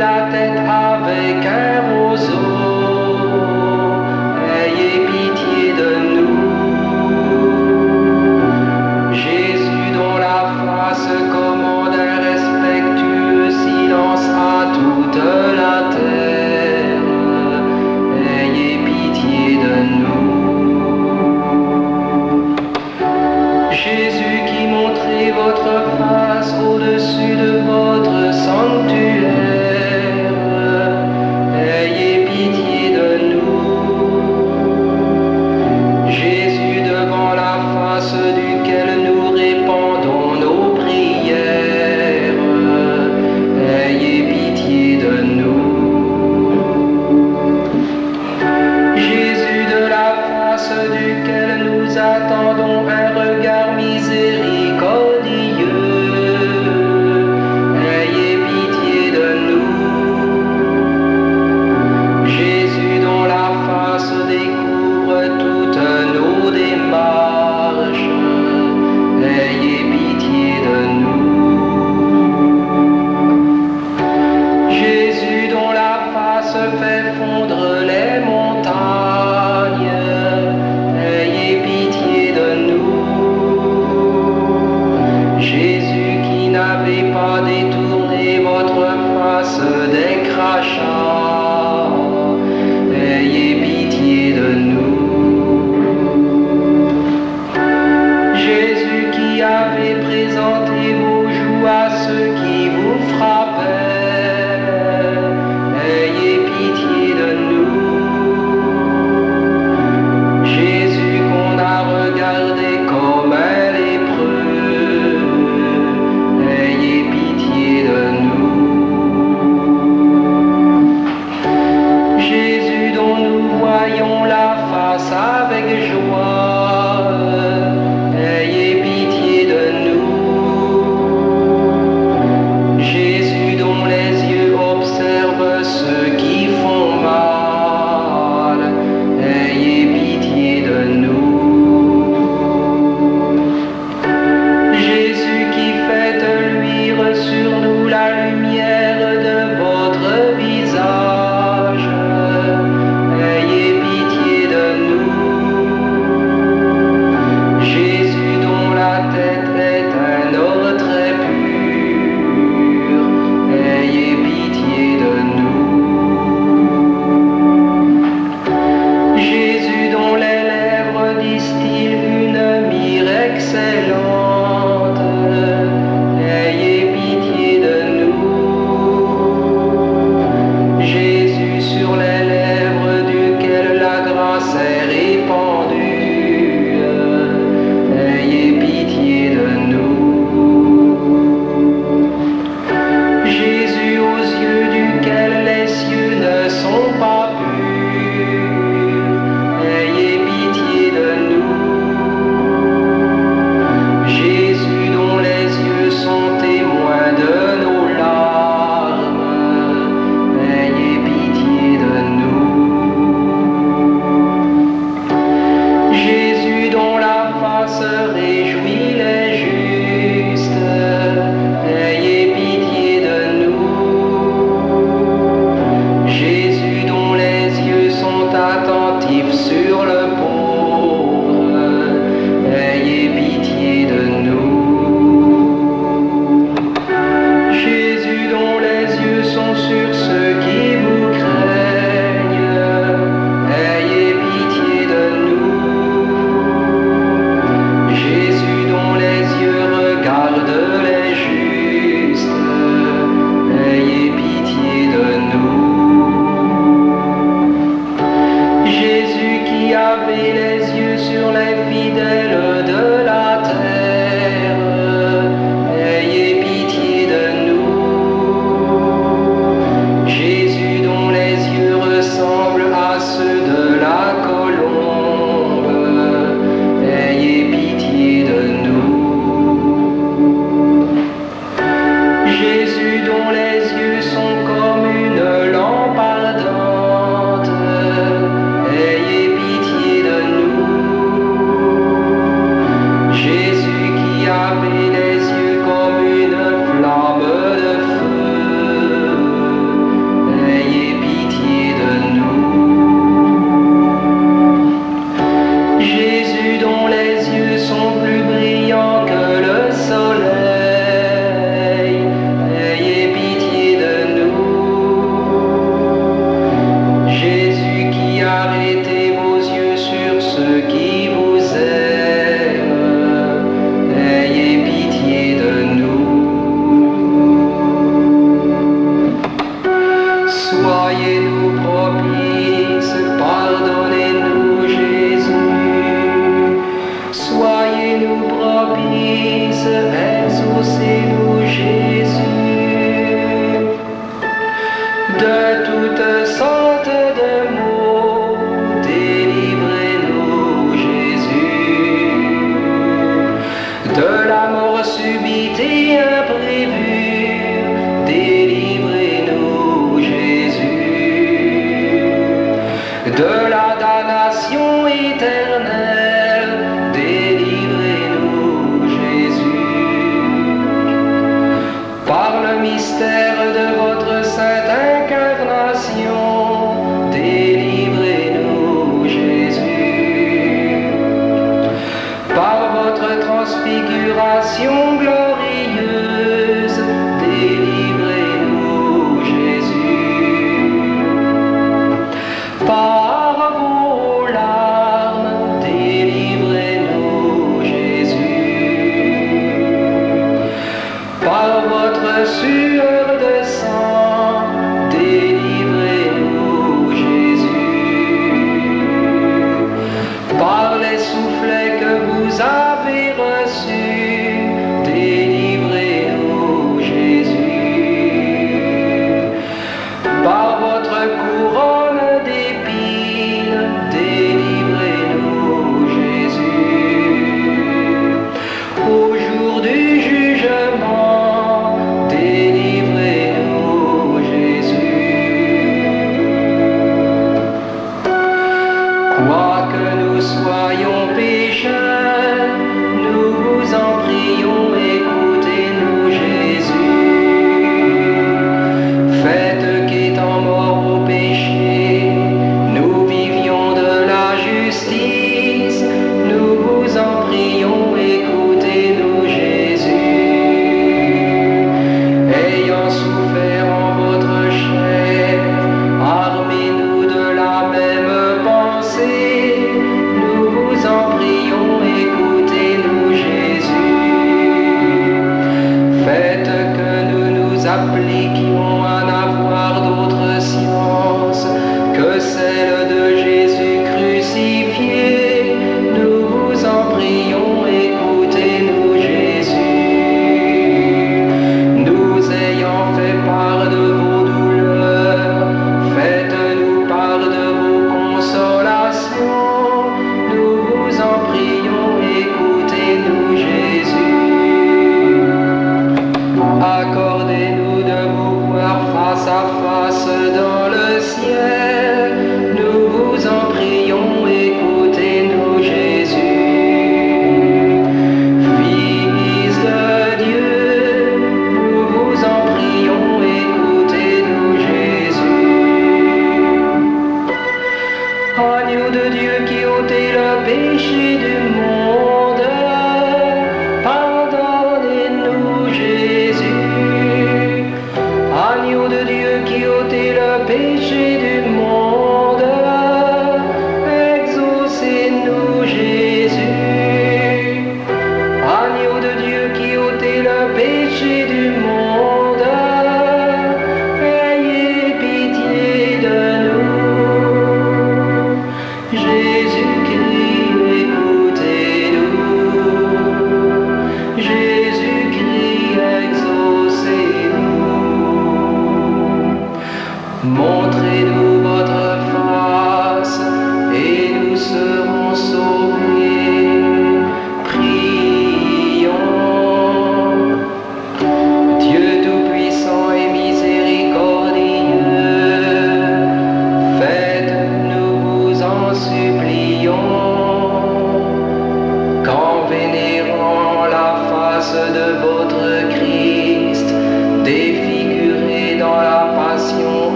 la tête avec un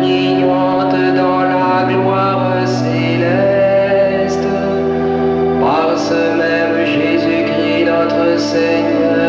brillante dans la gloire céleste par ce même Jésus-Christ notre Seigneur.